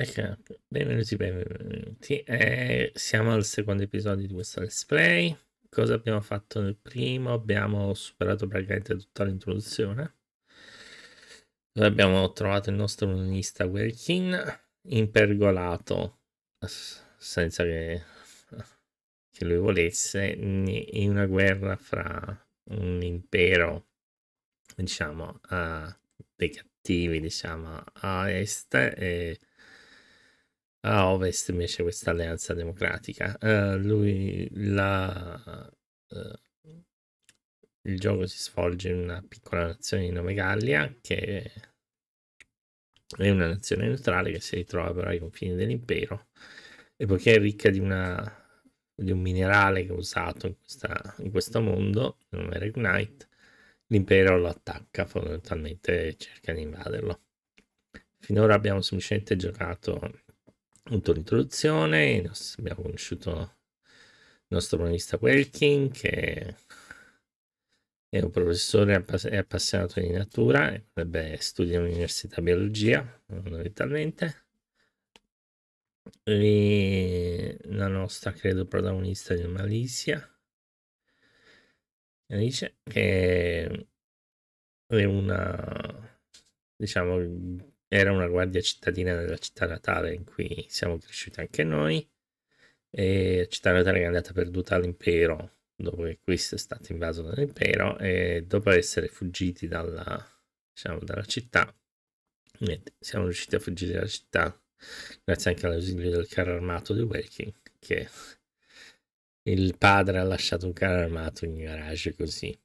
Ecco, benvenuti, benvenuti. Eh, siamo al secondo episodio di questo let's play. Cosa abbiamo fatto nel primo? Abbiamo superato praticamente tutta l'introduzione. Abbiamo trovato il nostro unionista Welkin impergolato senza che, che lui volesse in una guerra fra un impero diciamo a dei cattivi diciamo a est e a ovest invece questa alleanza democratica. Uh, lui la, uh, il gioco si svolge in una piccola nazione di nome Gallia che è una nazione neutrale che si ritrova però ai confini dell'impero e poiché è ricca di, una, di un minerale che è usato in, questa, in questo mondo, nome Reignite, l'impero lo attacca fondamentalmente cerca di invaderlo. Finora abbiamo semplicemente giocato appunto l'introduzione, abbiamo conosciuto il nostro protagonista Welkin che è un professore appassionato di natura e studia all'università biologia fondamentalmente. E la nostra credo protagonista di Malizia. Alice che è una diciamo era una guardia cittadina della città natale in cui siamo cresciuti anche noi. E città natale che è andata perduta all'impero dopo che questo è stato invaso dall'impero e dopo essere fuggiti dalla, diciamo, dalla città siamo riusciti a fuggire dalla città grazie anche all'ausilio del carro armato di Waking che il padre ha lasciato un carro armato in garage così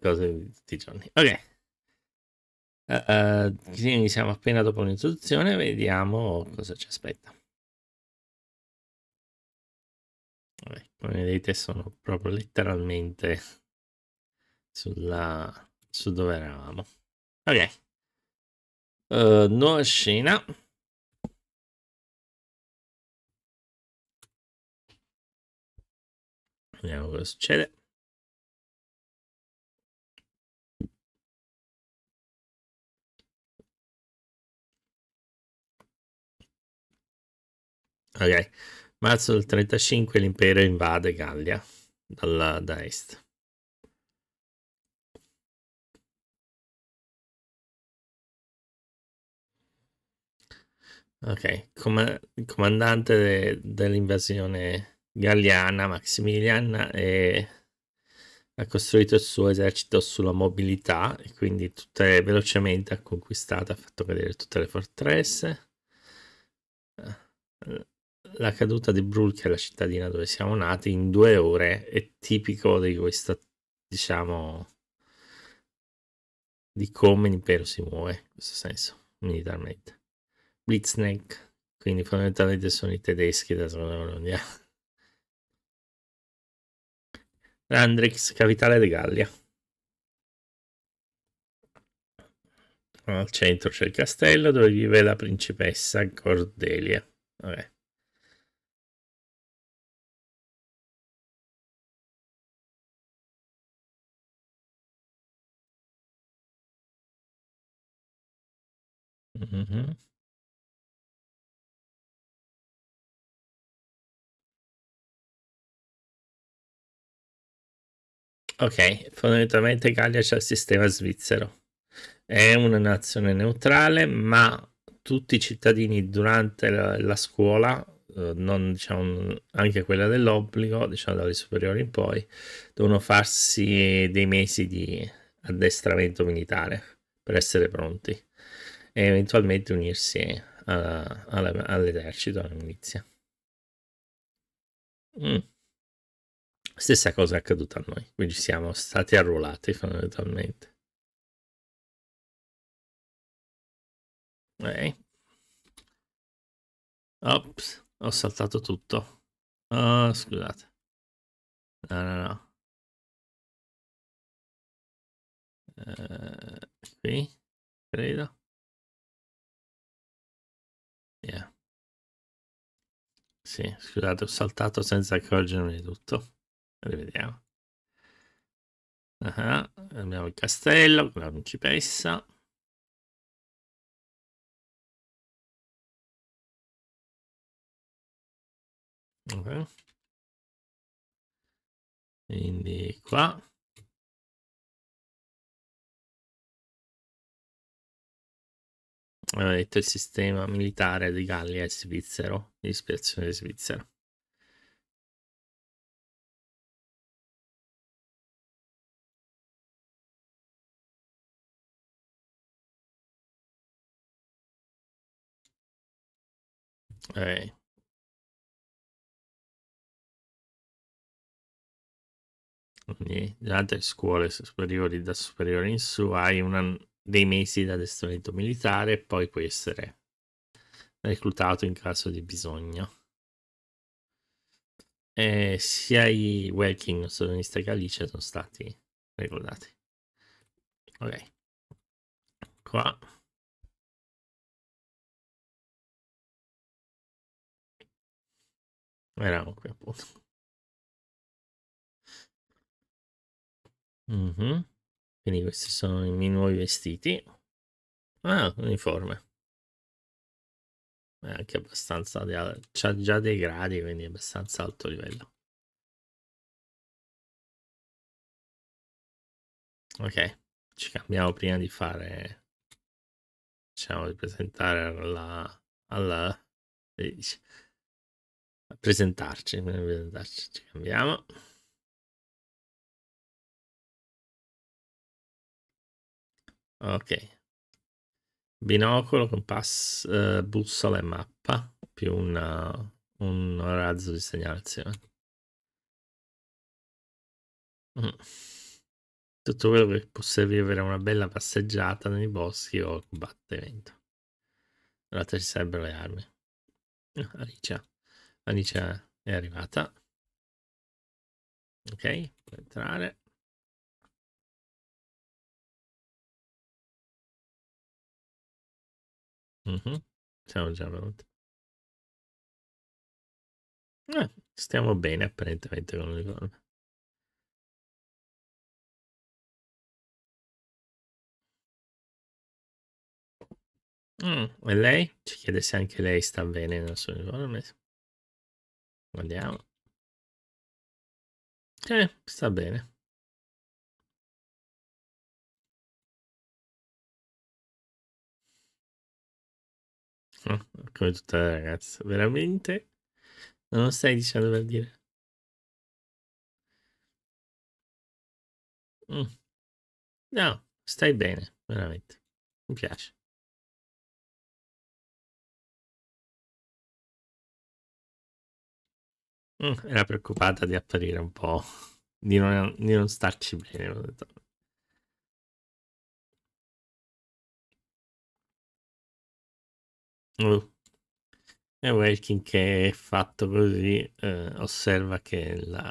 cose di tutti i giorni ok Quindi siamo appena dopo un'introduzione, vediamo cosa ci aspetta. Vabbè, come vedete sono proprio letteralmente sulla, su dove eravamo. Ok. Uh, nuova scena. Vediamo cosa succede. Ok, marzo del 35 l'impero invade Gallia dalla, da est. Ok, Com- il comandante de- dell'invasione galliana, Maximilian, è- ha costruito il suo esercito sulla mobilità e quindi tutte, velocemente ha conquistato, ha fatto cadere tutte le fortresse. La caduta di Brul, che è la cittadina dove siamo nati, in due ore è tipico di questa, diciamo, di come l'impero si muove, in questo senso, militarmente. Blitznec, quindi fondamentalmente sono i tedeschi della seconda guerra mondiale. Landrix, capitale di Gallia. Al centro c'è il castello dove vive la principessa Cordelia. Vabbè. Mh-mh. Ok, fondamentalmente Gallia c'è il sistema svizzero. È una nazione neutrale, ma tutti i cittadini durante la, la scuola, eh, non, diciamo, anche quella dell'obbligo, diciamo dalle superiori in poi, devono farsi dei mesi di addestramento militare per essere pronti e eventualmente unirsi alla, alla, all'esercito, alla milizia. Mm. Stessa cosa è accaduta a noi, quindi siamo stati arruolati fondamentalmente. Ok. Ops, ho saltato tutto. Oh, scusate. No, no, no. Uh, qui, credo. Yeah. Sì, scusate, ho saltato senza accorgermi di tutto. Rivediamo. Uh -huh. Abbiamo il castello con la principessa. Okay. Quindi qua. Aveva detto il sistema militare di Gallia è svizzero, di ispirazione svizzera. Eh. Quindi già dalle scuole superiori, da superiore in su, hai una, dei mesi di addestramento militare e poi puoi essere reclutato in caso di bisogno. E sia i Welking sovranista Galicia sono stati reclutati. Ok. Qua. Eravamo qui appunto. Mm-hmm. Quindi questi sono i miei nuovi vestiti. Ah, uniforme. È anche abbastanza... C'ha già dei gradi, quindi è abbastanza alto livello. Ok, ci cambiamo prima di fare... Diciamo di presentare alla... alla... A presentarci, presentarci, ci cambiamo. Ok. Binocolo, compass, uh, bussola e mappa, più una, un razzo di segnalazione. Mm. Tutto quello che può servire per una bella passeggiata nei boschi o combattimento. Allora ci servono le armi. Alicia. Alicia è arrivata. Ok, può entrare. Siamo già venuti. Eh, stiamo bene apparentemente con l'uniforme. Mh, e lei? Ci chiede se anche lei sta bene nel suo uniforme. Guardiamo. Eh, sta bene. Come tutte le ragazze, veramente? Non lo stai dicendo per dire? Mm. No, stai bene, veramente. Mi piace. Mm, era preoccupata di apparire un po', di non, di non starci bene. Uh. E Welkin che è fatto così eh, osserva che la,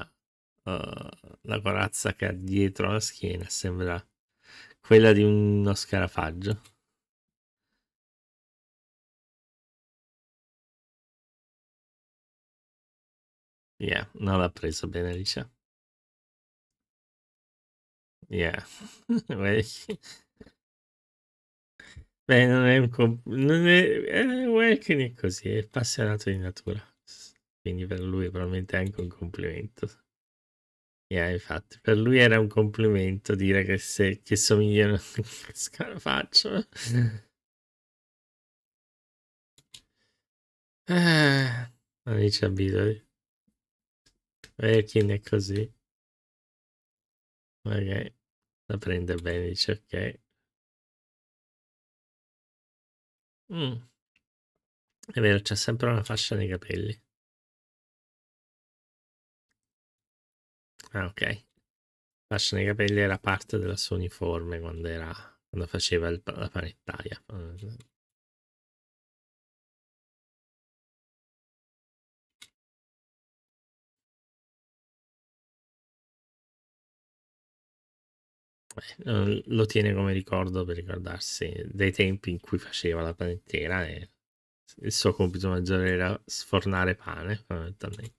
uh, la corazza che ha dietro la schiena sembra quella di uno scarafaggio. Yeah, non l'ha preso bene, dice. Yeah. Beh, non è un comp- non è, eh, Welkin è così, è appassionato di natura. Quindi per lui probabilmente è anche un complimento. Yeah, infatti, per lui era un complimento dire che, se, che somigliano a Scarafaccio. Eh, non ci abitudi. Welkin è così. Ok, la prende bene, dice ok. Mm. È vero, c'è sempre una fascia nei capelli. Ah, ok. Fascia nei capelli era parte della sua uniforme quando, era, quando faceva il, la panettaia. Eh, lo tiene come ricordo per ricordarsi dei tempi in cui faceva la panettiera e il suo compito maggiore era sfornare pane fondamentalmente.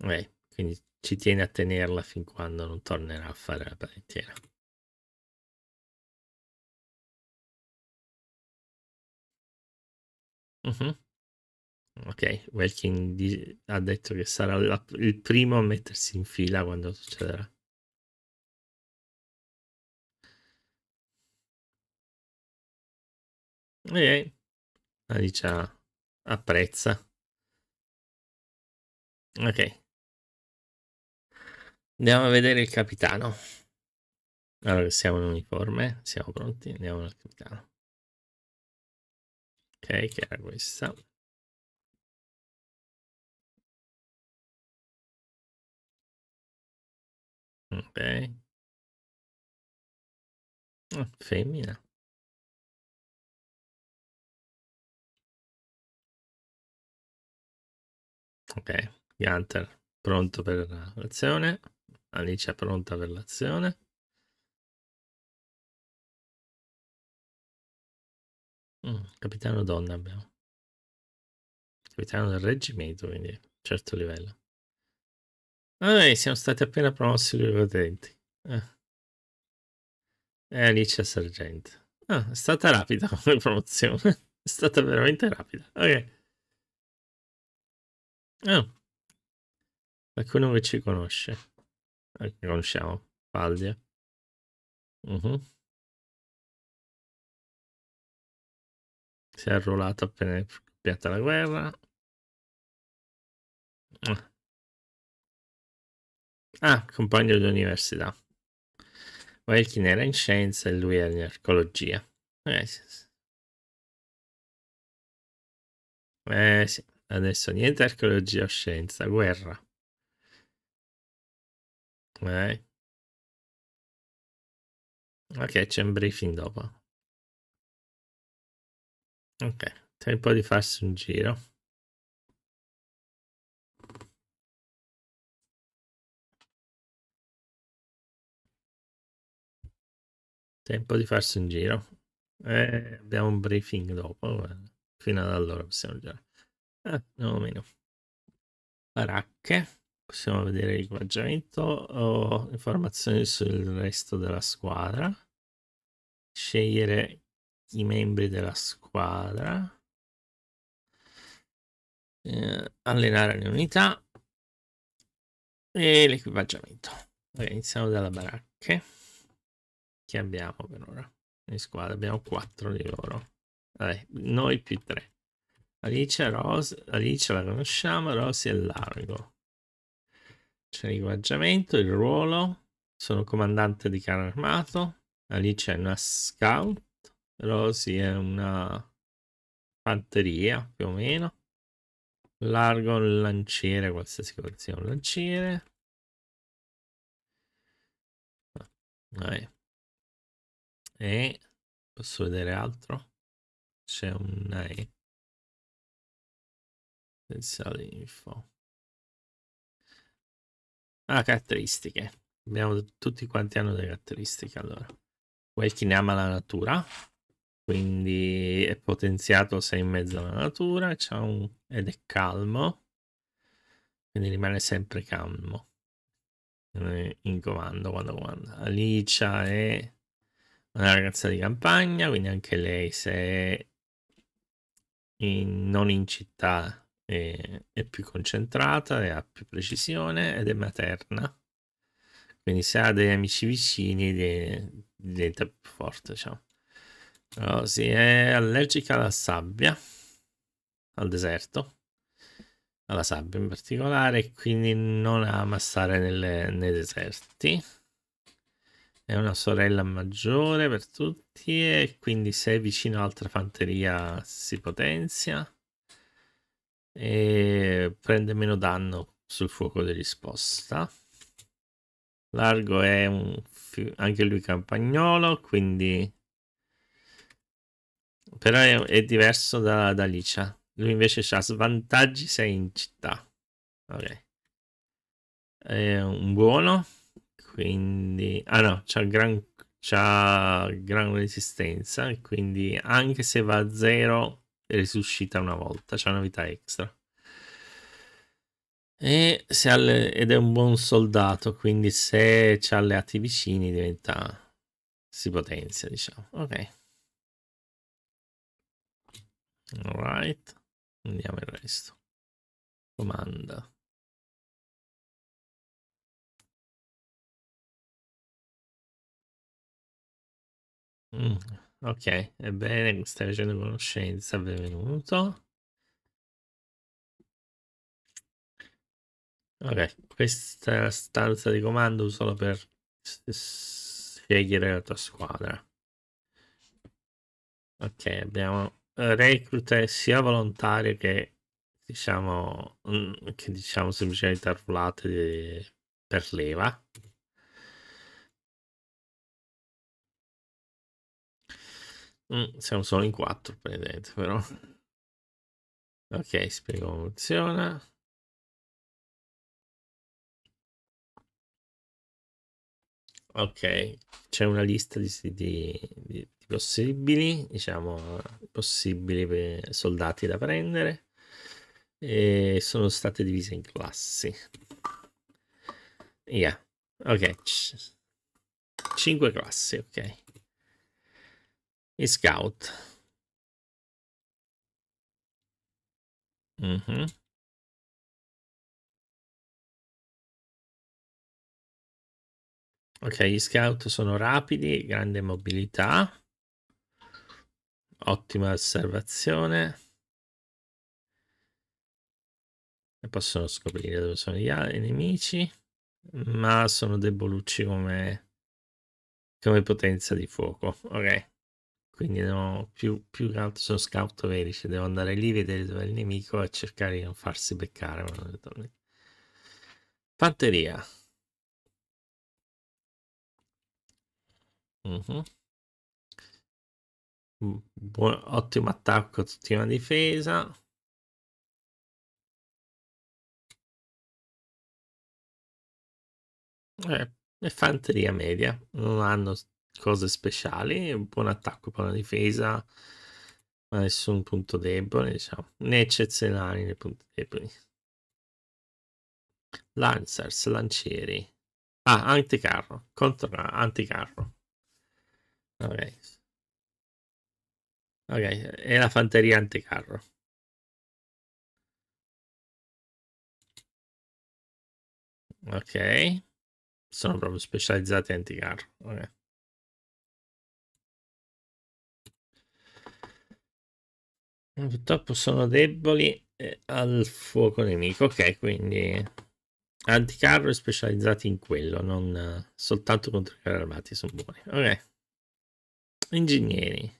Eh, quindi ci tiene a tenerla fin quando non tornerà a fare la panettiera. Mhm. Ok, Welkin ha detto che sarà la- il primo a mettersi in fila quando succederà. Ok, Alicia apprezza. Ok. Andiamo a vedere il capitano. Allora siamo in uniforme, siamo pronti, andiamo al capitano. Ok, che era questa. Ok. Ah, femmina. Ok, Gunter pronto per l'azione. Alicia pronta per l'azione. Mm, capitano donna abbiamo. Capitano del reggimento, quindi certo livello. Ah, siamo stati appena promossi due potenti. Eh. E Alicia sergente. Ah, è stata rapida come promozione. è stata veramente rapida. Ok. Oh. Qualcuno che ci conosce. Eh, conosciamo. Faldia. Uh. -huh. Si è arruolato appena è scoppiata la guerra. Ah. Ah, compagno di università. Welkin era in scienza e lui era in archeologia. Eh sì. Eh sì, adesso niente archeologia o scienza, guerra. Eh. Ok, c'è un briefing dopo. Ok, tempo di farsi un giro. Tempo di farsi un giro. Eh, abbiamo un briefing dopo. Fino ad allora possiamo già. Eh, no meno. Baracche. Possiamo vedere l'equipaggiamento o informazioni sul resto della squadra. Scegliere i membri della squadra. Eh, allenare le unità e l'equipaggiamento. Okay, iniziamo dalla baracche. Chi abbiamo per ora? In squadra abbiamo quattro di loro. Vabbè, noi più tre. Alice, Rose, Alice la conosciamo, Rosy e Largo. C'è l'equipaggiamento, il ruolo. Sono comandante di carro armato. Alice è una scout. Rosy è una fanteria, più o meno. Largo un lanciere, qualsiasi cosa sia un lanciere. Vai. E posso vedere altro? C'è un E. Potenziale info. Ah, caratteristiche. Abbiamo tutti quanti hanno delle caratteristiche allora. Welkin ama la natura, quindi è potenziato se in mezzo alla natura un... ed è calmo, quindi rimane sempre calmo in comando quando comanda. Alicia è una ragazza di campagna, quindi anche lei se in, non in città è, è, più concentrata e ha più precisione ed è materna. Quindi se ha degli amici vicini diventa più forte, diciamo. Rosy è allergica alla sabbia, al deserto, alla sabbia in particolare, quindi non ama stare nelle, nei deserti è una sorella maggiore per tutti e quindi se è vicino a altra fanteria si potenzia e prende meno danno sul fuoco di risposta. Largo è un, anche lui campagnolo, quindi però è, è diverso da, da Licia. Lui invece ha svantaggi se è in città. Ok. È un buono quindi ah no c'ha gran, c'ha gran resistenza quindi anche se va a zero risuscita una volta c'ha una vita extra e se alle, ed è un buon soldato quindi se c'ha alleati vicini diventa si potenzia diciamo ok Alright. Andiamo il resto. Comanda. Mm, ok, ebbene, stai facendo conoscenza, benvenuto. Ok, questa stanza di comando solo per scegliere la tua squadra. Ok, abbiamo reclute sia volontarie che diciamo mm, che diciamo semplicemente arruolate di, per leva. Mm, siamo solo in quattro, prendete però. Ok, spiego come funziona. Ok, c'è una lista di, di, di, possibili, diciamo, possibili soldati da prendere e sono state divise in classi. Yeah, ok. Cinque classi, ok. I scout. Mm -hmm. Ok, gli scout sono rapidi, grande mobilità, ottima osservazione e possono scoprire dove sono gli nemici, ma sono debolucci come, come potenza di fuoco. Ok, quindi no, più, più che altro sono scout veri, cioè devo andare lì, vedere dove è il nemico e cercare di non farsi beccare. Fanteria. Buon, ottimo attacco, ottima difesa. Eh, è fanteria media, non hanno cose speciali, buon attacco, buona difesa, ma nessun punto debole, diciamo, né eccezionali né punti deboli. Lancers, lancieri. Ah, anticarro, contro anticarro. Ok. Ok, è la fanteria anticarro. Ok. Sono proprio specializzati anticarro. Ok. Purtroppo sono deboli al fuoco nemico. Ok, quindi anticarro specializzati in quello, non soltanto contro i carri armati sono buoni. Ok. Ingegneri.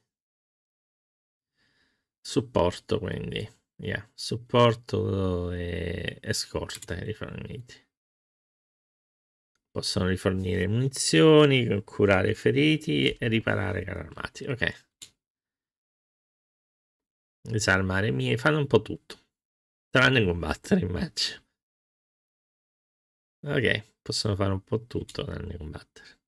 Supporto, quindi. Yeah. Supporto e, e scorte riforniti. Possono rifornire munizioni, curare feriti e riparare carri armati. Ok. Disarmare miei, fanno un po' tutto. Tranne combattere, immagino. Ok, possono fare un po' tutto tranne combattere.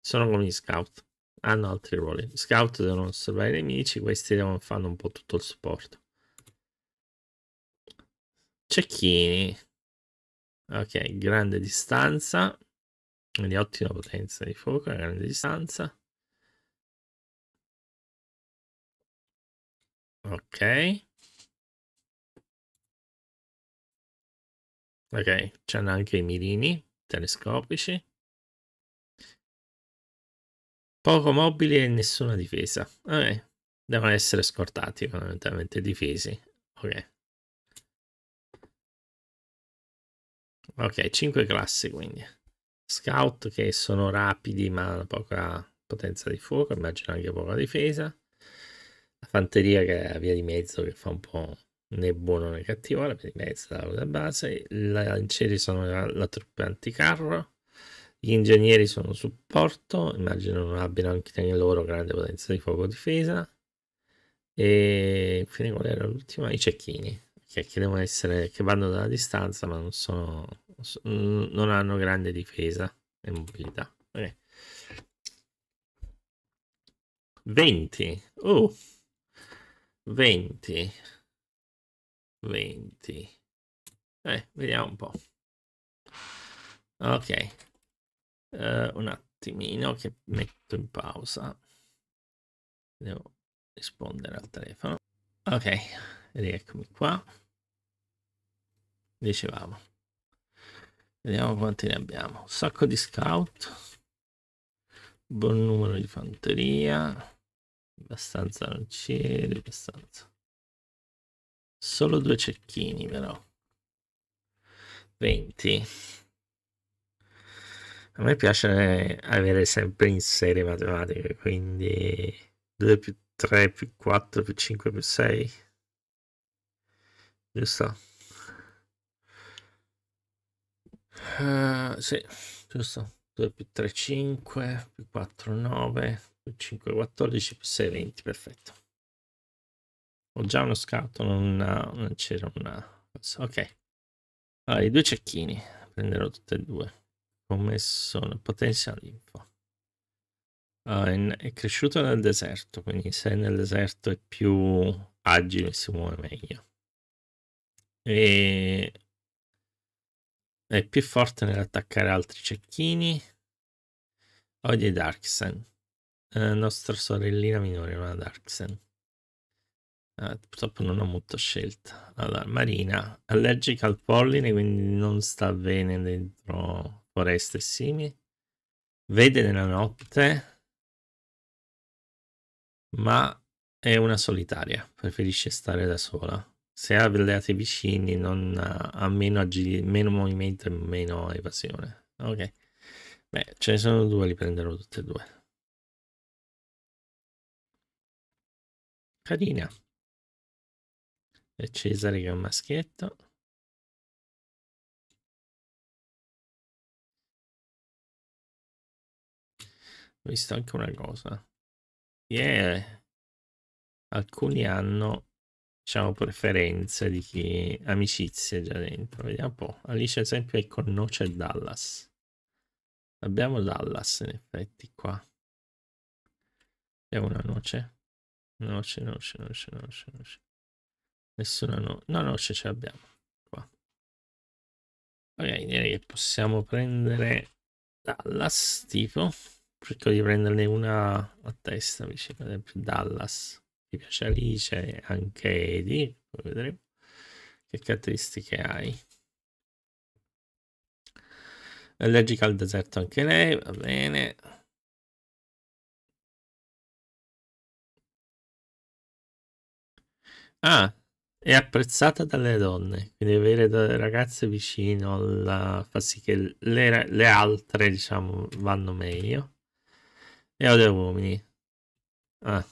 Sono come gli scout hanno altri ruoli. Gli scout devono osservare i nemici, questi devono fare un po' tutto il supporto. Cecchini. Ok, grande distanza. Quindi ottima potenza di fuoco, grande distanza. Ok. Ok, c'hanno anche i mirini telescopici. Poco mobili e nessuna difesa. Ok. Devono essere scortati, fondamentalmente difesi. Ok. Ok, 5 classi quindi. Scout che sono rapidi ma hanno poca potenza di fuoco, immagino anche poca difesa. La fanteria che è la via di mezzo che fa un po' né buono né cattivo, la via di mezzo la base. I lancieri sono la, la truppa anticarro. Gli ingegneri sono supporto, immagino non abbiano anche loro grande potenza di fuoco difesa. E infine qual era l'ultima? I cecchini, che, che devono essere, che vanno dalla distanza ma non sono, non hanno grande difesa e mobilità. Okay. 20. Oh. 20. 20. Eh, vediamo un po'. Ok. Uh, un attimino che metto in pausa. Devo rispondere al telefono. Ok, rieccomi qua. Dicevamo. Vediamo quanti ne abbiamo. Un sacco di scout. Buon numero di fanteria. Abbastanza lancieri, abbastanza. Solo due cecchini però. 20. A me piace avere sempre in serie matematiche, quindi 2 più 3 più 4 più 5 più 6. Giusto? Uh, sì, giusto. 2 più 3 5 più 4 9 più 5 14 più 6 20, perfetto. Ho già uno scatto, non, non c'era una... Ok. Allora, i due cecchini, prenderò tutte e due. Come sono? Potenzial info. Uh, è cresciuto nel deserto, quindi se nel deserto è più agile si muove meglio. E è più forte nell'attaccare altri cecchini. Odia Darksen. Eh, nostra sorellina minore una Darksen. Uh, purtroppo non ho molta scelta. Allora, Marina, allergica al polline, quindi non sta bene dentro foreste simili. Vede nella notte, ma è una solitaria, preferisce stare da sola. Se alleati vicini, non ha, ha meno, agili, meno movimento e meno evasione. Ok. Beh, ce ne sono due, li prenderò tutte e due. Carina. E Cesare che è un maschietto. Ho visto anche una cosa. Yeah. Alcuni hanno, diciamo, preferenze di chi... amicizie già dentro. Vediamo un po'. Alice, ad esempio, è con Noce e Dallas. Abbiamo Dallas, in effetti, qua. Abbiamo una noce. Noce, noce, noce, noce, noce. Nessuna no. No, no, ce l'abbiamo. Qua. Ok, direi che possiamo prendere Dallas, tipo. Cerco di prenderne una a testa ad esempio Dallas. Piace Alice anche Eddie. Poi vedremo che caratteristiche hai. Allergica al deserto anche lei, va bene. Ah, è apprezzata dalle donne, quindi avere delle ragazze vicino alla... fa sì che le, le altre, diciamo, vanno meglio. E odia uomini. Ah.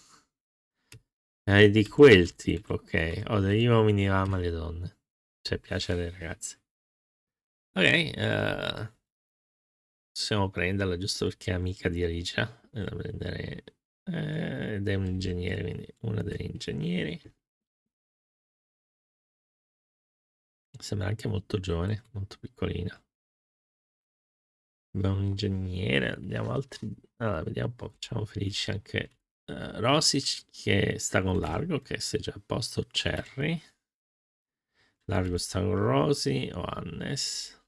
È di quel tipo, ok. Odia gli uomini, ama le donne. Cioè, piace alle ragazze. Ok, uh, possiamo prenderla giusto perché è amica di Alicia. Da prendere, eh, ed è un ingegnere, quindi una degli ingegneri. Sembra anche molto giovane, molto piccolina. Abbiamo un ingegnere, abbiamo altri... Allora, vediamo un po', facciamo felici anche uh, Rosic che sta con Largo, che sei già a posto, Cherry. Largo sta con Rosy, Oannes.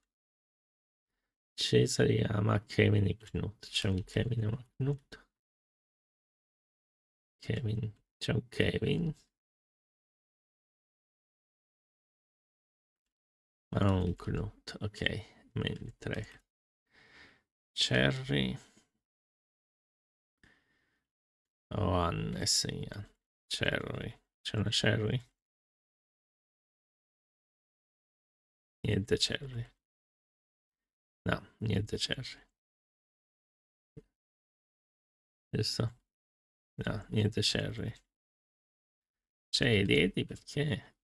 Cesare ama Kevin e Knut. C'è un Kevin e un Knut. Kevin, c'è un Kevin. ma non un Knut, ok, mentre Cherry o Hannes Cherry, c'è una Cherry? Niente Cherry. No, niente Cherry. Giusto? No, niente Cherry. C'è Eddie perché?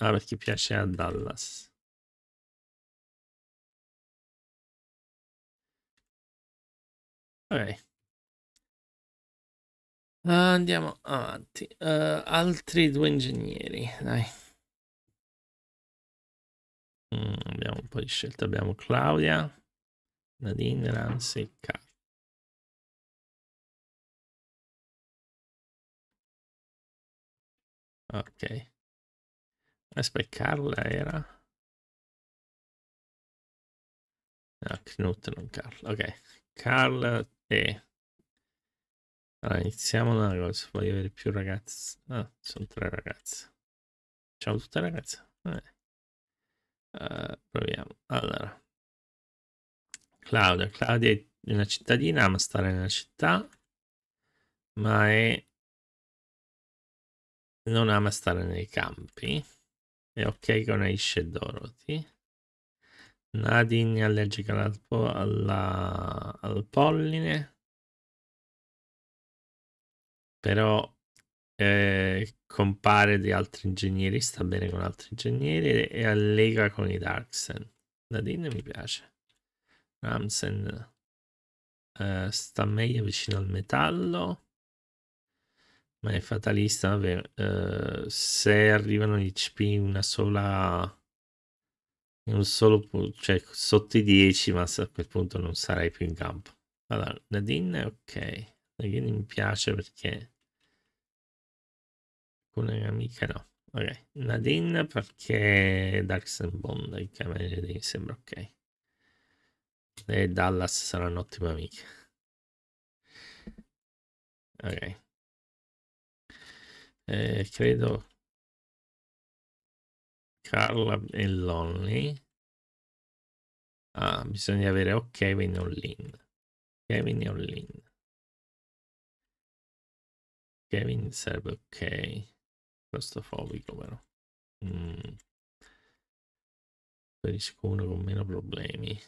Ah, perché piace a Dallas. Ok. Andiamo avanti. Uh, altri due ingegneri, dai. Mm, abbiamo un po' di scelte. Abbiamo Claudia, Nadine, Ramsey, Carl. Ok. Aspetta, Carla era... No, Knut, non Carl. Ok. Carl e... Allora, iniziamo una cosa. Voglio avere più ragazze. Ah, sono tre ragazze. Ciao tutte ragazze. Eh. Uh, proviamo. Allora. Claudia. Claudia è una cittadina, ama stare nella città, ma è... non ama stare nei campi. È ok con Aisha e Dorothy. Nadine è allergica al, alla, al polline. Però eh, compare di altri ingegneri, sta bene con altri ingegneri e allega con i Darksen. Nadine mi piace. Ramsen eh, sta meglio vicino al metallo. Ma è fatalista, vabbè, eh, se arrivano gli HP in una sola in un solo cioè sotto i 10, ma a quel punto non sarei più in campo. Allora, Nadine ok. Nadine mi piace perché alcune amiche no. Ok, Nadine perché Darkson Bond, il cameriere sembra ok. E Dallas sarà un'ottima amica. Ok. Eh, credo Carla e Lonely. Ah, bisogna avere o Kevin o Lynn. Kevin o Lynn. Kevin serve ok. Claustrofobico però. Mm. Preferisco uno con meno problemi.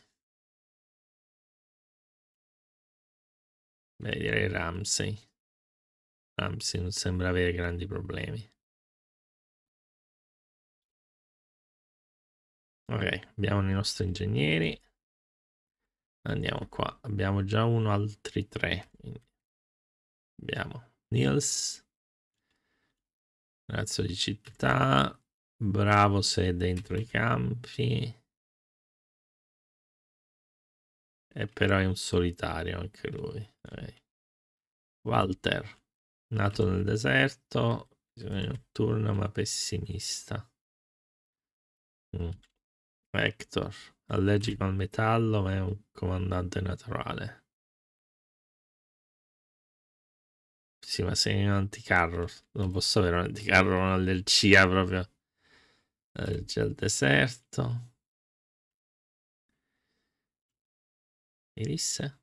Beh, direi Ramsey. Ramsey non sembra avere grandi problemi. Ok, abbiamo i nostri ingegneri. Andiamo qua. Abbiamo già uno, altri tre. Abbiamo Niels. Razzo di città. Bravo se è dentro i campi. E però è un solitario anche lui. Walter. Nato nel deserto. Notturno ma pessimista. Mm. Hector, allergico al metallo ma è un comandante naturale. Sì, ma sei un anticarro. Non posso avere un anticarro con un'allergia proprio. Allergia al deserto. Elisse.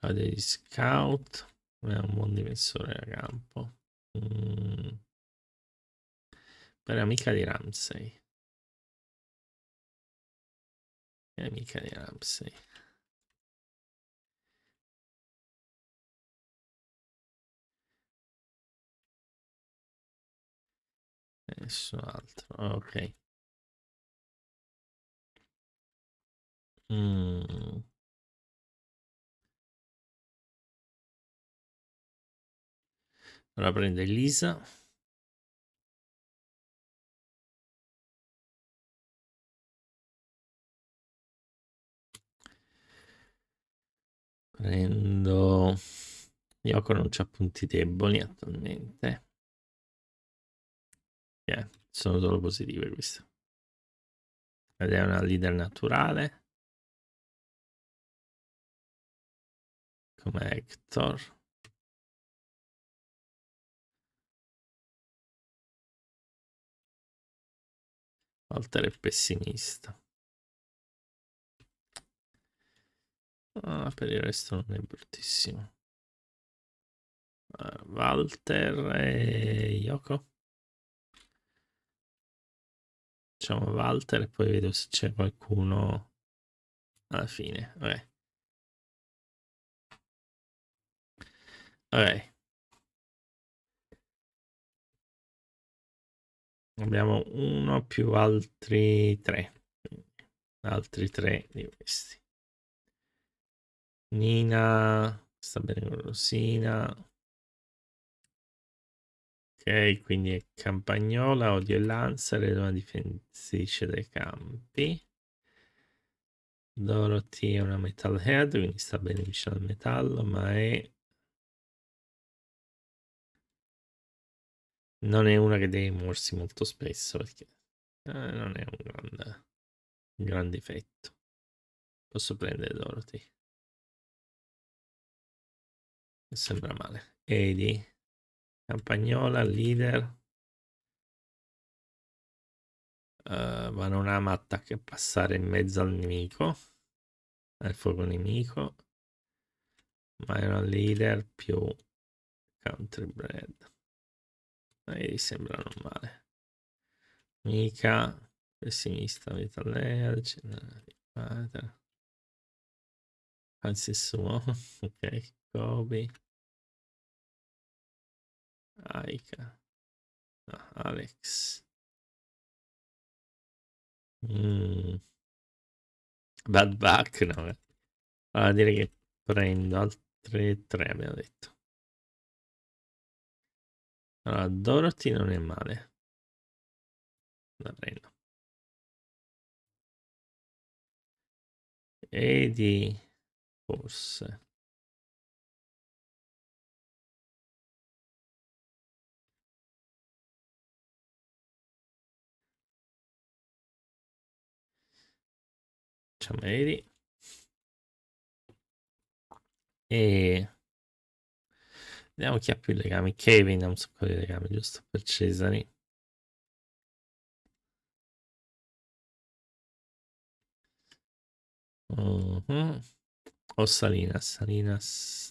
Ha degli scout. È un buon difensore a campo. Mm. Per amica di Ramsey. È amica di Ramsey. Nessun altro. Ok. Mm. Allora prende Elisa. Prendo... Yoko non c'ha punti deboli attualmente. Yeah, sono solo positive queste. Ed è una leader naturale. Come Hector. Walter è pessimista. Ah, per il resto non è bruttissimo. Uh, Walter e Yoko. Facciamo Walter e poi vedo se c'è qualcuno alla fine. Ok. Ok. Abbiamo uno più altri tre. Altri tre di questi. Nina sta bene con Rosina. Ok, quindi è Campagnola, odio Lancer ed una difensrice dei campi. Dorothy è una metalhead, quindi sta bene vicino al metallo, ma è... Non è una che deve muoversi molto spesso, perché eh, non è un grande, un grande difetto. Posso prendere Dorothy. sembra male. Edi, Campagnola, leader. Uh, ma non ama attacchi passare in mezzo al nemico. Al fuoco nemico. Ma è un leader più country bread. Edi sembra normale. Mica pessimista, Vitalea, Anzi suo, ok, Kobe. Aika. No, Alex. Mm. Bad back, no. Eh. Allora direi che prendo altre tre, abbiamo detto. Allora, Dorothy non è male. La prendo. Edi, forse. Facciamo Edi. E vediamo chi ha più legami. Kevin ha un sacco di legami, giusto per Cesari. Uh-huh. O Salinas, Salinas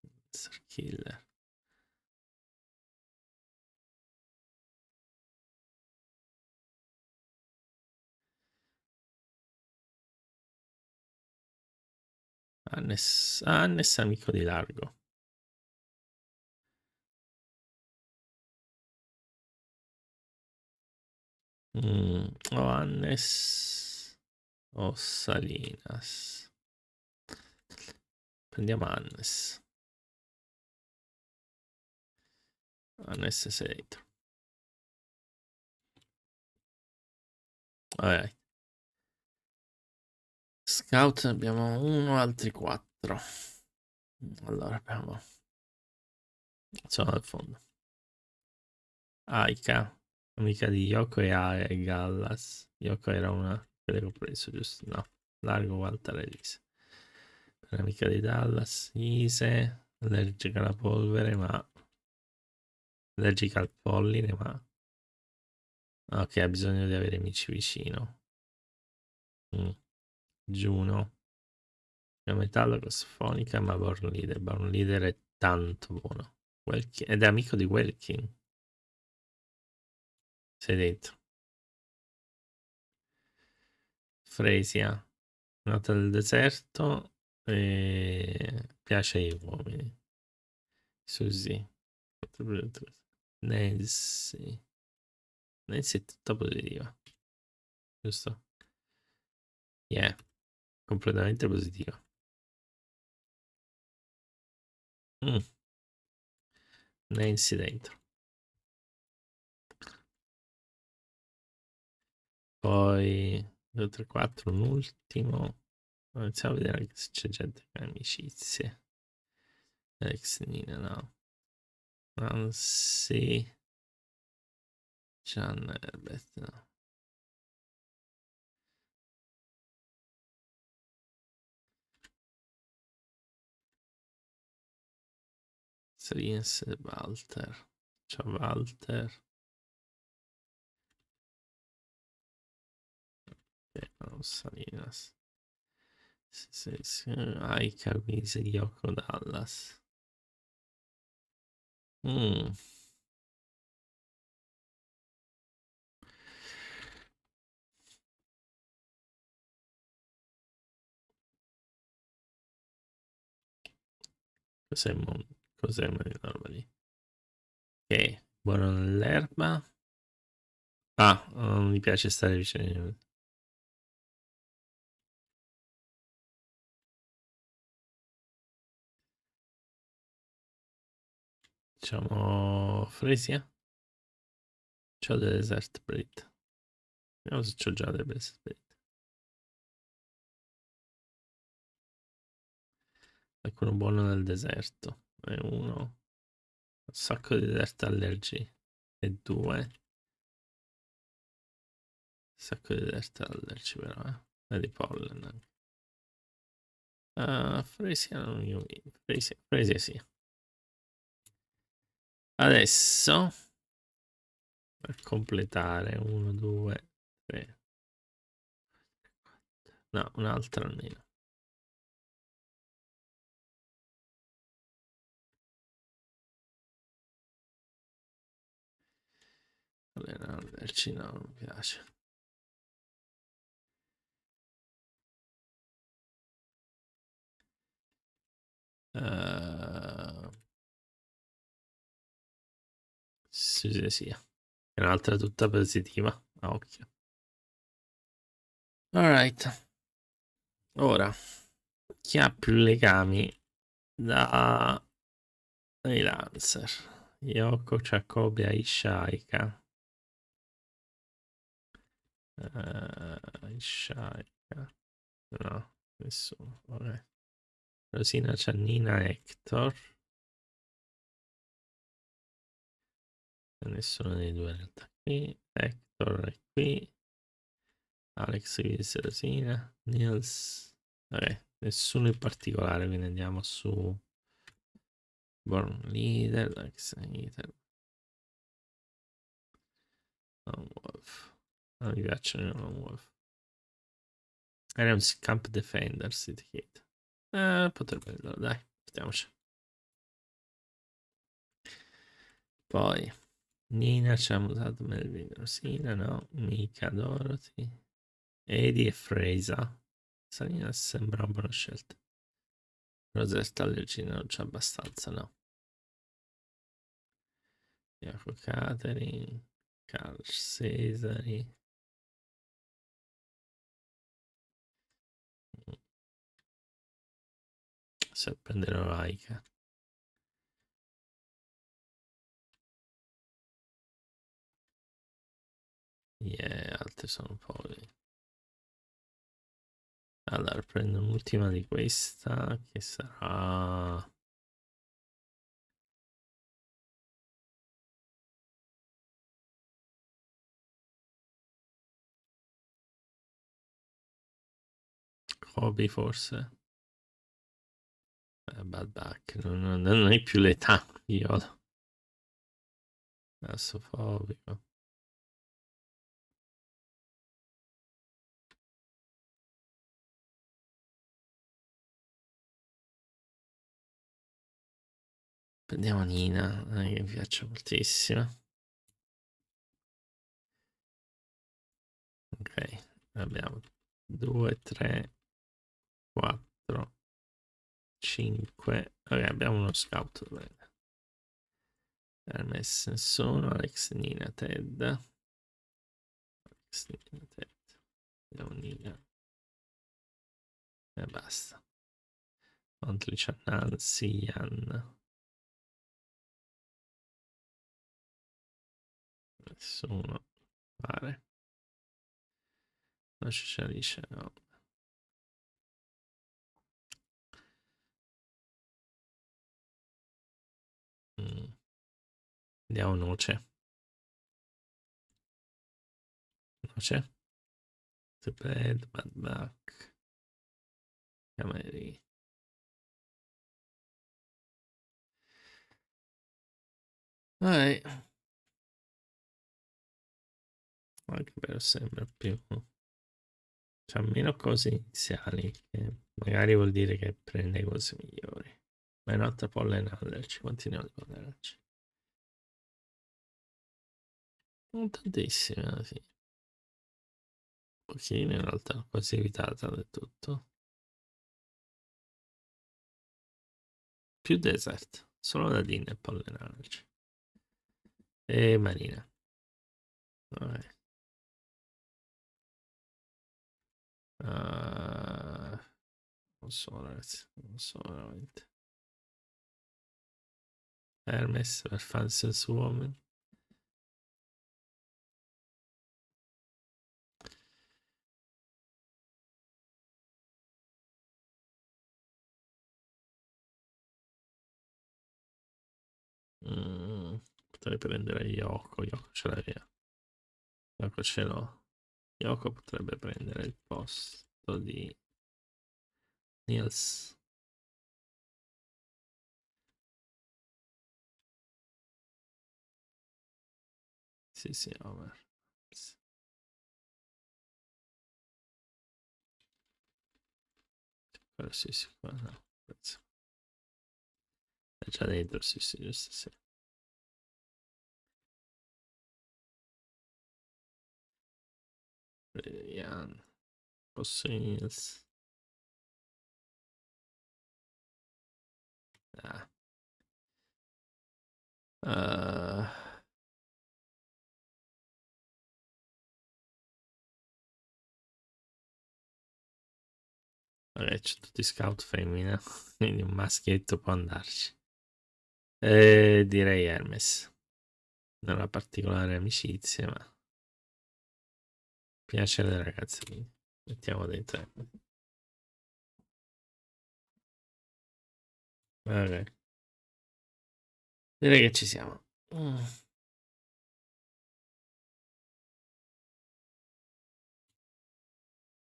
Monster Killer. Annes, amico di Largo. Mm, oh, Annes o Salinas. Prendiamo Annes. Annes sei dentro. Vabbè. Scout abbiamo uno, altri quattro. Allora abbiamo... Sono al fondo. Aika, amica di Yoko e, Gallas. Yoko era una che ho preso, giusto? No, largo Walter Elise. Amica di Dallas, Ise, allergica alla polvere, ma... Allergica al polline, ma... Ok, ha bisogno di avere amici vicino. Mm. Juno. È metallo cosfonica, ma Born Leader. Born Leader è tanto buono. Welkin. Ed è amico di Welkin. Sei dentro. Fresia. Nata del deserto. E piace ai uomini. Susie. Nancy. Nancy è tutta positiva. Giusto? Yeah completamente positiva. Mm. Nancy dentro. Poi 2, 3, 4, un ultimo. Iniziamo a vedere se c'è gente che ha amicizie. Ex Nina, no. Nancy. Gian Herbert, no. Strins Walter. Ciao Walter. Okay, Salinas. Sì, sì, Aika Wise Yoko Dallas. Mm. Cos'è il mondo? Cos'è quella roba lì? Ok, buono nell'erba. Ah, non mi piace stare vicino. Diciamo Fresia. C'ho del Desert Brit. Vediamo se c'ho già del Desert Brit. Qualcuno buono nel deserto e uno un sacco di desert allergy e due un sacco di desert allergy però eh? e di pollen Uh, fresia non io fresia, fresia sì. Adesso per completare 1, 2, 3. No, un'altra almeno. Allora, il cinema non mi piace. Uh, sì, sì, sì. È un'altra tutta positiva. A occhio. Alright. Ora, chi ha più legami da freelancer? Yoko, Jacobi, Aisha, Aika. Uh, Aika. No, nessuno. Vabbè. Rosina, Ciannina, Hector. Nessuno dei due in realtà qui. Hector è qui. Alex Chris Rosina. Nils. Vabbè, nessuno in particolare, quindi andiamo su Born Leader, Alex Leader. Wolf. Non mi piacciono i non Wolf. Un Camp Defender, si chiede. Eh, potrebbe dai, mettiamoci. Poi Nina ci ha usato Melvin Rosina, no, Mika Dorothy, Eddie e Fresa. Salina sembra una buona scelta. Rosetta Leggina non c'è abbastanza, no. Jacopo Catering, Carl Cesari. Se prenderò Laika. Yeah, altri sono poi. Allora, prendo un'ultima di questa che sarà... Kobe forse. Bad back, non, non, non hai più l'età, io. Adesso fobico. Prendiamo Nina, eh, che mi piace moltissimo. Ok, abbiamo 2, 3, 4, 5. Ok, abbiamo uno scout. Hermes nessuno, Alex, Nina, Ted. Alex, Nina, Ted. Abbiamo Nina. E basta. Monthly c'è Nancy, Ian. Nessuno. Pare. Non c'è Alice, no. Mm. Andiamo noce. Noce. The bad, bad back. Cameri. Alright. anche per sembra più c'ha meno cose iniziali che magari vuol dire che prende cose migliori ma in altra pollen allerci continuiamo a ricordarci non tantissime sì. Pochine in realtà quasi evitata del tutto. Più desert solo da Din e pollen allerci e marina. Vabbè. Uh, non so ragazzi, non so veramente. Hermes per Fancies Woman. Mm, potrei prendere Yoko, Yoko ce l'ha via. Yoko ce l'ho. Yoko potrebbe prendere il posto di Nils. Sì, sì, Homer. Sì. Quello sì, sì, quello no. Penso. È già dentro, sì, sì, giusto, sì. Vediamo. Fossils. Ah. Uh. Vabbè, c'è tutti scout femmina, quindi un maschietto può andarci. Eh, direi Hermes. Non ha particolare amicizia, ma piace alle ragazze, mettiamo dentro. Ok. Direi che ci siamo. Mm.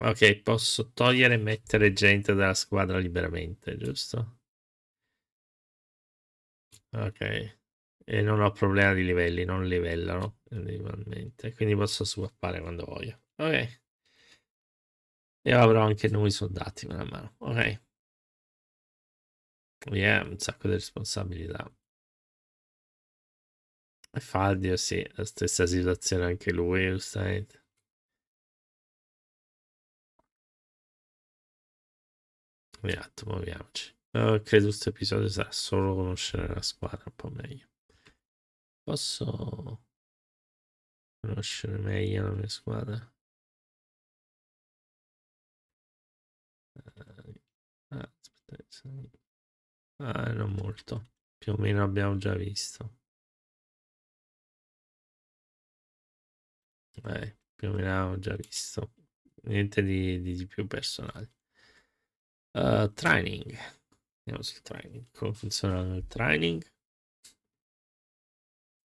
Ok, posso togliere e mettere gente dalla squadra liberamente, giusto? Ok. E non ho problema di livelli, non livellano individualmente. Quindi posso swappare quando voglio. Ok. E avrò anche nuovi soldati man mano. Ok. Yeah, un sacco di responsabilità. E Fadio, sì, la stessa situazione anche lui, giustamente. Esatto, muoviamoci. Uh, credo questo episodio sarà solo conoscere la squadra un po' meglio. Posso conoscere meglio la mia squadra? Uh, aspetta, ah, non molto. Più o meno abbiamo già visto. Eh, più o meno abbiamo già visto. Niente di, di, di più personale. Uh, training. Andiamo sul training. Come funziona il training?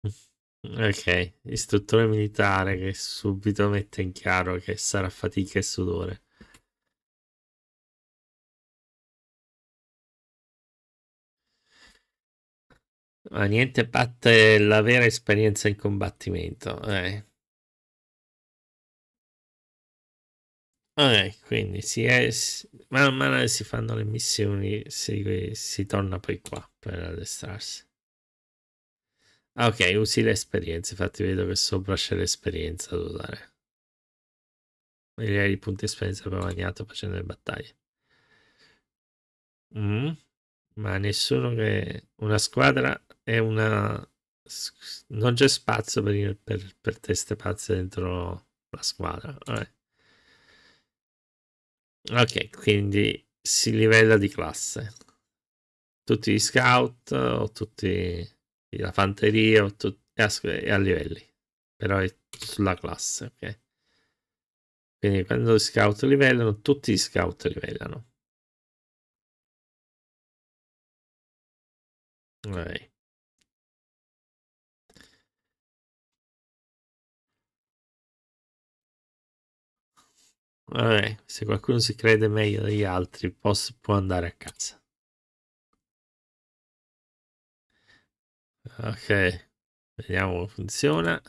Ok, istruttore militare che subito mette in chiaro che sarà fatica e sudore. Ma niente batte la vera esperienza in combattimento. Eh. Ok, quindi si è, man mano si fanno le missioni, si, si torna poi qua per addestrarsi. Ah, ok, usi l'esperienza, infatti vedo che sopra c'è l'esperienza da usare. Migliaia di punti esperienza per guadagnato facendo le battaglie. Mm. Ma nessuno che... Una squadra è una... Non c'è spazio per, per, per teste pazze dentro la squadra. Vabbè. Ok, quindi si livella di classe. Tutti gli scout o tutti la fanteria o tutti è a, a livelli. Però è sulla classe, ok? Quindi quando gli scout livellano, tutti gli scout livellano. Ok. Vabbè, se qualcuno si crede meglio degli altri può, può andare a casa. Ok, vediamo come funziona.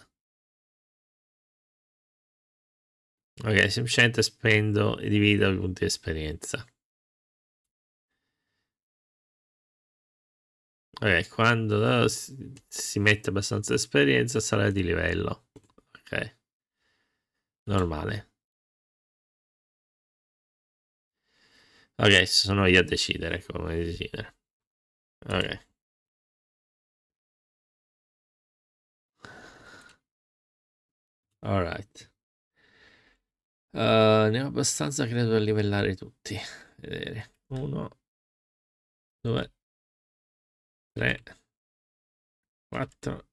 Ok, semplicemente spendo e divido i punti di esperienza. Ok, quando si, si mette abbastanza esperienza sarà di livello. Ok, normale. Ok, sono io a decidere come decidere. Ok. Alright. Uh, ne ho abbastanza, credo, da livellare tutti. Vedere. Uno, due, tre, quattro.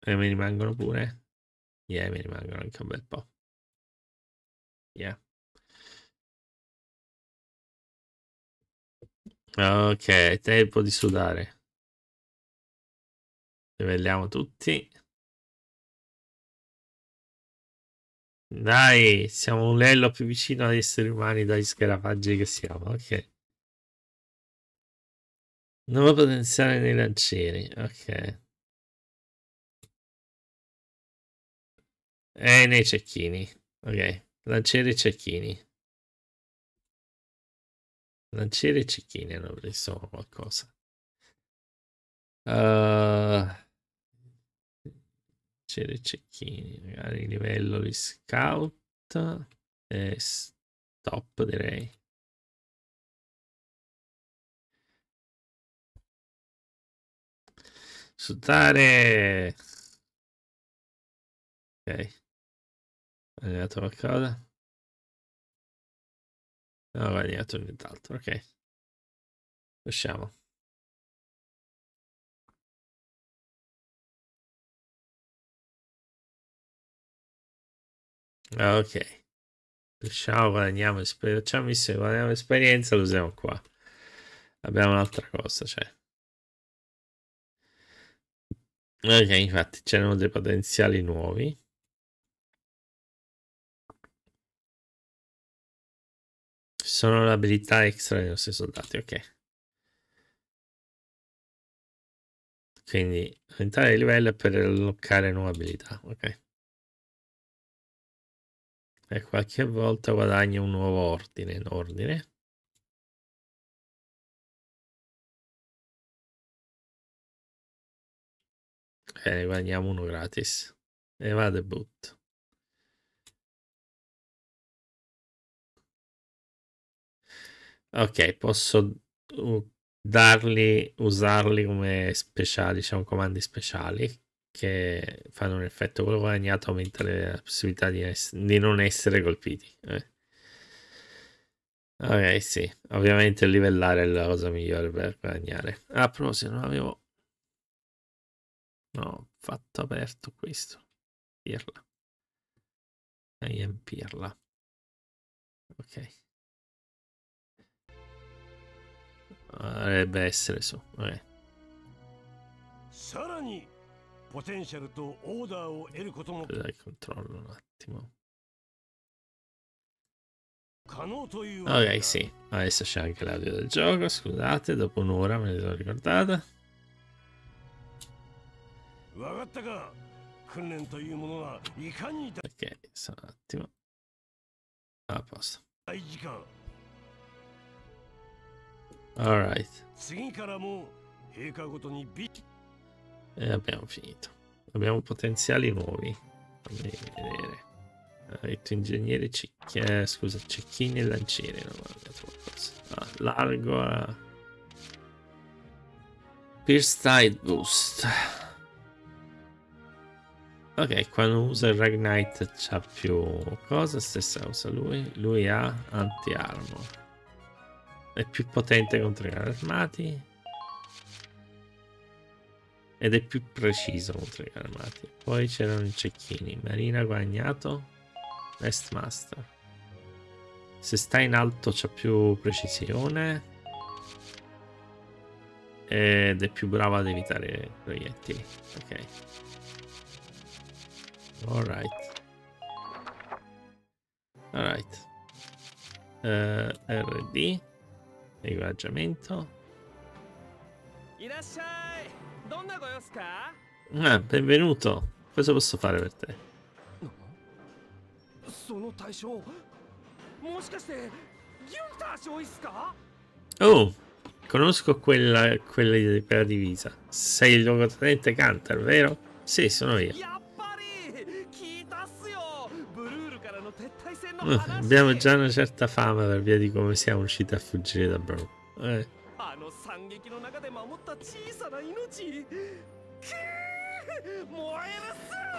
E mi rimangono pure. Yeah, mi rimangono anche un bel po'. Yeah. Ok, tempo di sudare. Livelliamo tutti. Dai, siamo un livello più vicino agli esseri umani dagli scarafaggi che siamo, ok. Nuovo potenziale nei lancieri, ok. E nei cecchini, ok. Lancieri e cecchini. Lancieri e cecchini hanno preso qualcosa. Uh, lancieri e cecchini, magari livello di scout e stop direi. Sudare. Ok. Ho guadagnato qualcosa? No, ho guadagnato nient'altro, ok. Usciamo. Ok. Usciamo, guadagniamo, facciamo missione, guadagniamo esperienza, lo usiamo qua. Abbiamo un'altra cosa, cioè. Ok, infatti c'erano dei potenziali nuovi. Sono le abilità extra dei nostri soldati, ok. Quindi aumentare il livello per unlockare nuove abilità, ok. E qualche volta guadagno un nuovo ordine in ordine. Ok, ne guadagniamo uno gratis. E vado e butto. Ok, posso darli, usarli come speciali, diciamo comandi speciali che fanno un effetto quello guadagnato aumenta la possibilità di, di non essere colpiti. Eh. Ok, sì, ovviamente livellare è la cosa migliore per guadagnare. Ah, però se non avevo... No, fatto aperto questo. Pirla. I pirla. Ok. Dovrebbe essere su. Ok. さらにポテンシャルとオーダーを得ることも Dai controllo un attimo. Ok, sì. Adesso c'è anche l'audio del gioco. Scusate, dopo un'ora me ne sono ricordata. Ok, un attimo. A posto. Alright. E abbiamo finito. Abbiamo potenziali nuovi. Fammi vedere. Ha detto ingegnere cecchi... Eh, scusa, cecchini e detto qualcosa. Ah, largo a... Pierce Tide Boost. Ok, quando usa il Ragnite c'ha più cosa, stessa cosa lui. Lui ha anti-armor. È più potente contro i armati. Ed è più preciso contro i carri armati. Poi c'erano i cecchini. Marina guadagnato. Nestmaster. Se sta in alto c'ha più precisione. Ed è più bravo ad evitare proiettili. Ok. Alright. Alright. Uh, eh, RD. Equipaggiamento. Ah, benvenuto. Cosa posso fare per te? Oh, conosco quella, quella divisa. Sei il luogotenente Canter, vero? Sì, sono io. Abbiamo già una certa fama per via di come siamo riusciti a fuggire da Bro. Eh.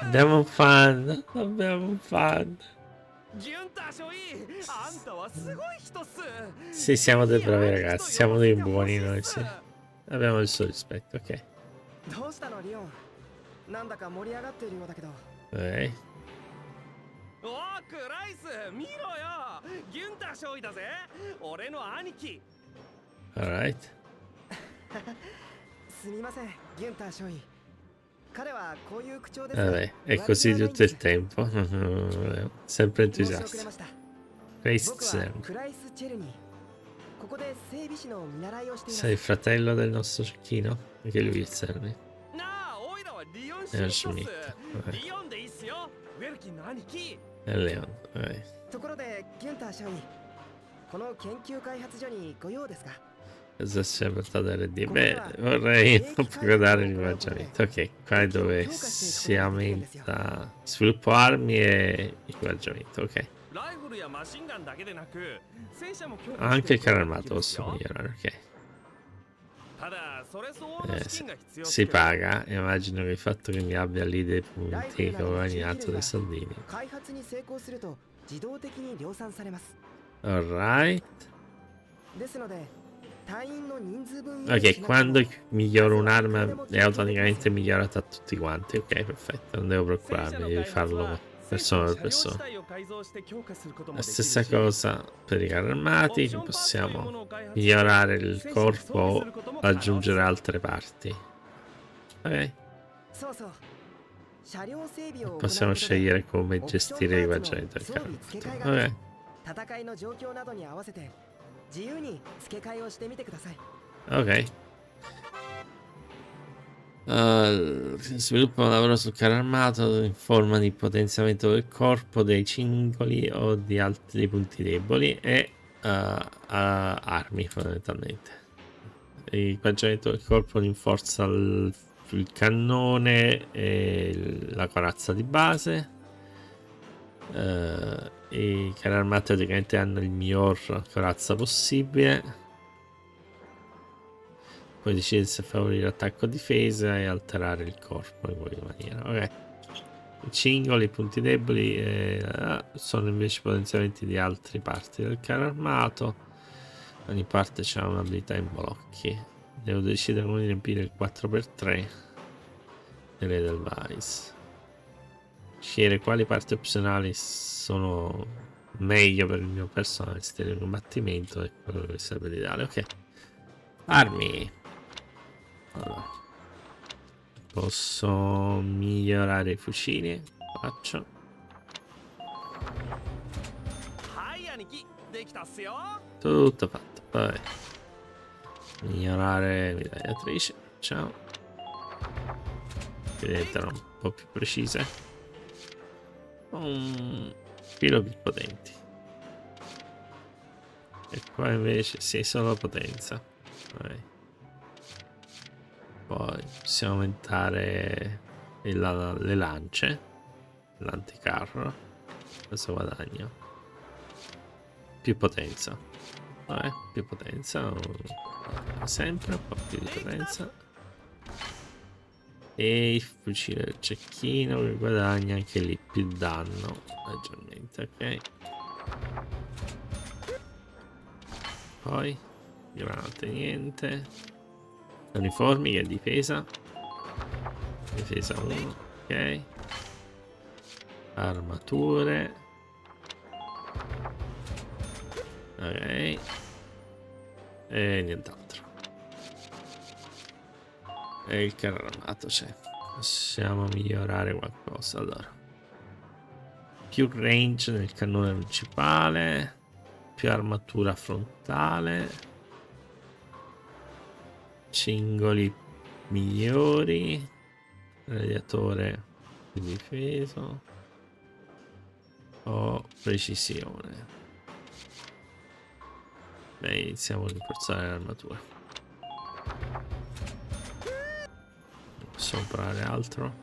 Abbiamo un fan, abbiamo un fan. Sì, siamo dei bravi ragazzi, siamo dei buoni noi, sì. Abbiamo il suo rispetto, ok. Ok. おクライス見ろよギュンター少尉だぜ俺の兄貴 Alright すみませんギュンター少尉彼はこういう口調です Vabbè, è così tutto il tempo sempre entusiasta Grace Zen Sei fratello del nostro cecchino? Anche lui il Serni. È Schmidt. È Leon. Okay. ところでギュンター社員この研究開発所にご用ですか Cosa ci ha portato RD? Beh, vorrei un po' dare l'equipaggiamento. Ok, qua è dove si aumenta sviluppo armi e equipaggiamento. Ok. Anche il carro armato posso migliorare, ok. Eh, si, paga, immagino che il fatto che mi abbia lì dei punti che ho guadagnato dei soldini. Alright. Ok, quando miglioro un'arma è automaticamente migliorata a tutti quanti. Ok, perfetto, non devo preoccuparmi di farlo persona per persona. La stessa cosa per i carri armati, possiamo migliorare il corpo o aggiungere altre parti. Ok. Possiamo scegliere come gestire l'equipaggiamento del carro armato. Ok. 戦いの状況などに合わせて自由に付け替えをしてみてください。Ok. Uh, sviluppa un lavoro sul carro armato in forma di potenziamento del corpo, dei cingoli o di altri punti deboli e uh, uh, armi fondamentalmente. L'equipaggiamento del corpo rinforza il, il cannone e la corazza di base. Uh, i carri armati praticamente hanno il miglior corazza possibile poi decide se favorire attacco o difesa e alterare il corpo in qualche maniera. Ok. I cingoli, i punti deboli eh, sono invece potenziamenti di altre parti del carro armato. Ogni parte ha un'abilità in blocchi. Devo decidere come riempire il 4x3 dell'Edelweiss scegliere quali parti opzionali sono meglio per il mio personale stile di combattimento e quello che serve l'ideale ok. Armi allora. posso migliorare i fucili? Faccio. Tutto fatto. Vai migliorare mitragliatrice ciao. Diventano un po' più precise. Un filo più potenti. E qua invece sì solo potenza. Vai. Poi possiamo aumentare il, le lance l'anticarro questo guadagno. Più potenza. Vabbè, più potenza sempre un po' più di potenza. E il fucile del cecchino che guadagna anche lì più danno maggiormente ok. Poi granate niente uniformi che è difesa difesa 1 ok armature ok e nient'altro e il carro armato c'è. Possiamo migliorare qualcosa allora. Più range nel cannone principale. Più armatura frontale. Cingoli migliori. Radiatore difeso. O precisione. Beh, iniziamo a rinforzare l'armatura. Possiamo provare altro?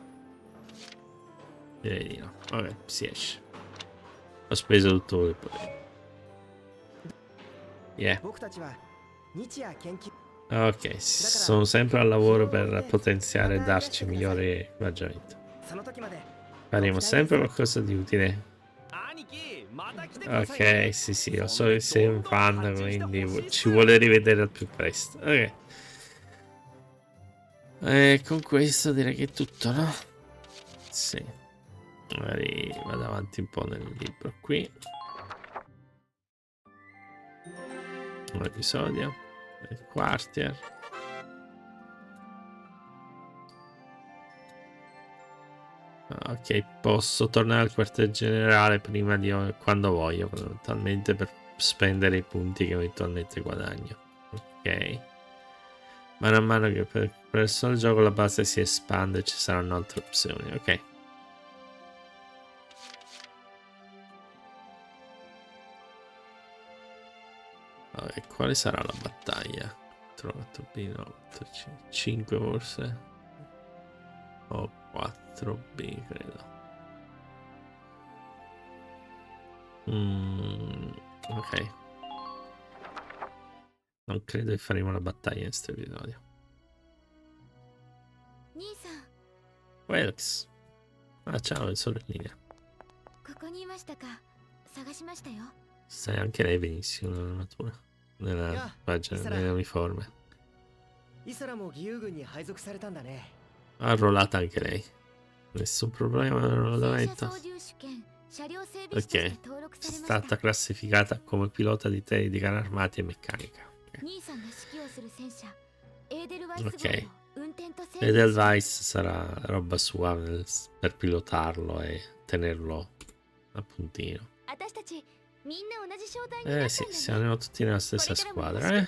Direi di no. Vabbè, si esce. Ho speso tutto il potere. Yeah. Ok, sono sempre al lavoro per potenziare e darci migliore equipaggiamento. Faremo sempre qualcosa di utile. Ok, sì sì, lo so che sei un fan, quindi ci vuole rivedere al più presto. Ok. E con questo direi che è tutto, no? Sì. Magari vado avanti un po' nel libro qui. Un episodio. Il quartier. Ok, posso tornare al quartier generale prima di quando voglio, fondamentalmente per spendere i punti che eventualmente guadagno. Ok. Man mano che presso il gioco la base si espande ci saranno altre opzioni. Ok. Vabbè, quale sarà la battaglia? 4B, no, 5 forse? O 4B credo. Mm, ok. Non credo che faremo la battaglia in questo episodio. Welks. Ah, ciao, in linea. Stai anche lei benissimo nella natura. Nella pagina, nell'uniforme. Ha arruolata anche lei. Nessun problema nell'arruolamento. Ok. È stata classificata come pilota di treni di carri armati e meccanica. Ok. Edelweiss sarà roba sua per pilotarlo e tenerlo a puntino. Eh sì, siamo tutti nella stessa squadra, eh?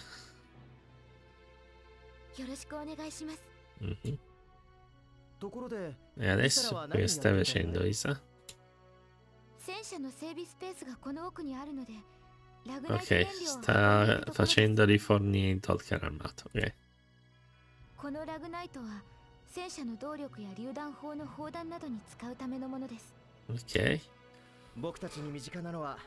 Mm -hmm. E adesso che stai facendo, Isa? Ok, sta facendo rifornimento al carro armato, ok. このラグナイトは戦車の動力や榴弾砲の砲弾などに使うためのものです。Ok. 僕たちに身近なのは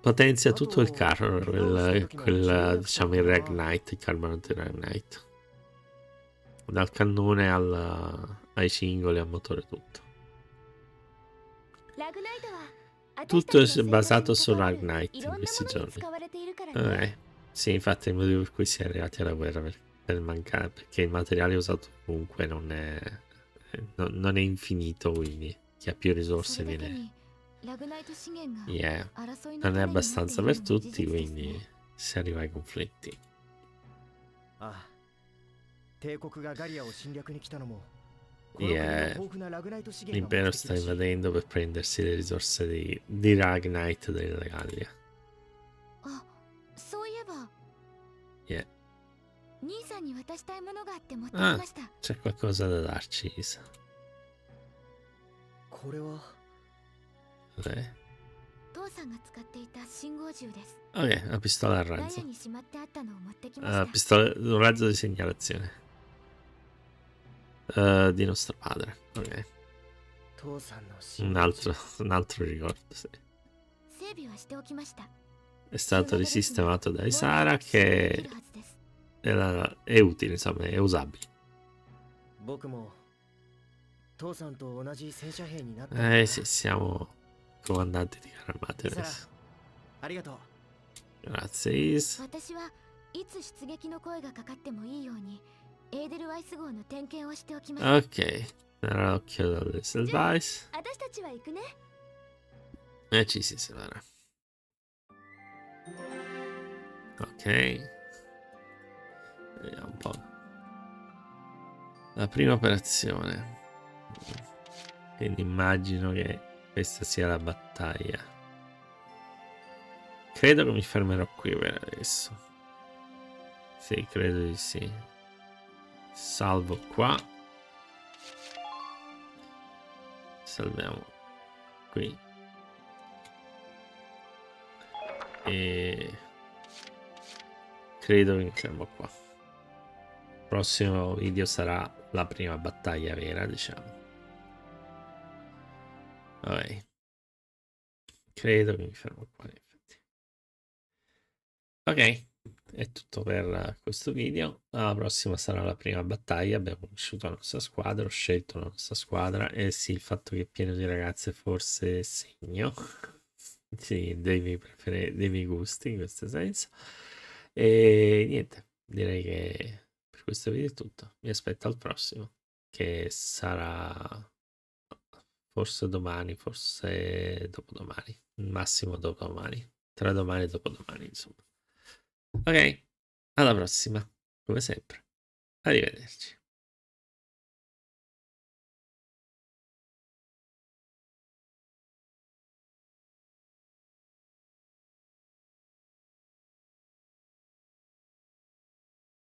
Potenzia tutto il carro, il, quel, diciamo il Ragnite, il carburante Ragnite. Dal cannone al, ai singoli, al motore, tutto. Tutto è basato su Ragnite in questi giorni. Eh, sì, infatti è il motivo per cui si è arrivati alla guerra, per, per mancare, perché il materiale usato comunque non è, non, non è infinito, quindi chi ha più risorse viene Yeah. Non è abbastanza per tutti, quindi si arriva ai conflitti. Ah. Yeah. L'impero sta invadendo per prendersi le risorse di, di Ragnite della Gallia. Yeah. Ah, c'è qualcosa da darci, Isa. Ok, la pistola a razzo. Uh, pistola, un razzo di segnalazione. Uh, di nostro padre. Ok. Un altro, un altro ricordo, sì è stato risistemato da Isara che è, è utile, insomma, è usabile. Eh sì, siamo 人になっててから待ってです。ありがとう。Gracias. 私はいつ出撃の声がかかってもいいように、エーデルワイス号の点検をしておきます。Okay. That'll kill all this advice. 私たちは行くね。Eh, ci si sarà. Ok. Vediamo un po'. La prima operazione. Quindi immagino che questa sia la battaglia. Credo che mi fermerò qui per adesso. Sì, credo di sì. Salvo qua. Salviamo qui. E credo che iniziamo qua. Il prossimo video sarà la prima battaglia vera, diciamo. Vabbè. Credo che mi fermo qua, in. Ok, è tutto per questo video. La prossima sarà la prima battaglia. Abbiamo conosciuto la nostra squadra, ho scelto la nostra squadra. E sì, il fatto che è pieno di ragazze forse segno. sì, dei miei, prefer- dei miei gusti in questo senso. E niente, direi che per questo video è tutto. Mi aspetto al prossimo, che sarà forse domani, forse dopodomani, massimo dopodomani, tra domani e dopodomani, insomma. Ok, alla prossima, come sempre. Arrivederci.